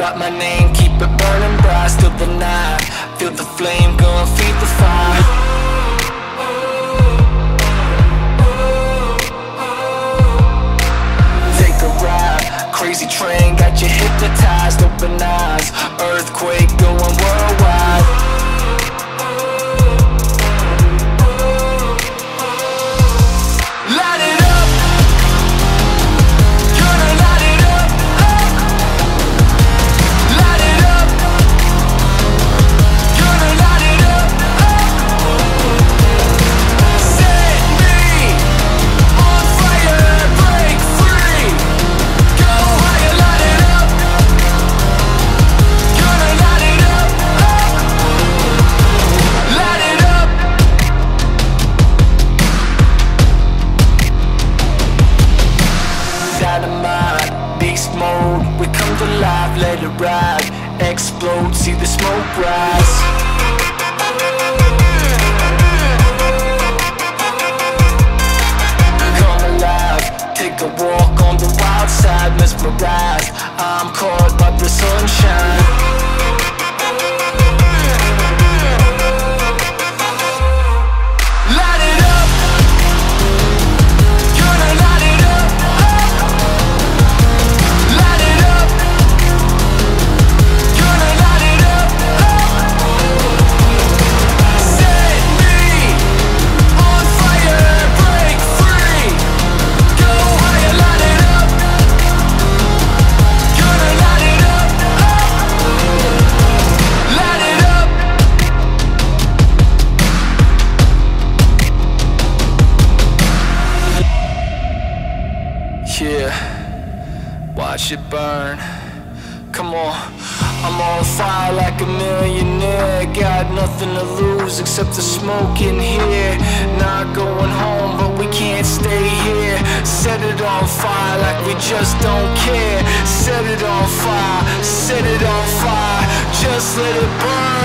Write my name, keep it burning bright Still the night, feel the flame, gonna feed the fire. Take a ride, crazy train, got you hypnotized Open eyes, earthquake going worldwide We come to life, let it ride Explode, see the smoke rise Yeah, watch it burn. Come on, I'm on fire like a millionaire. Got nothing to lose except the smoke in here. Not going home, but we can't stay here. Set it on fire like we just don't care. Set it on fire, set it on fire. Just let it burn.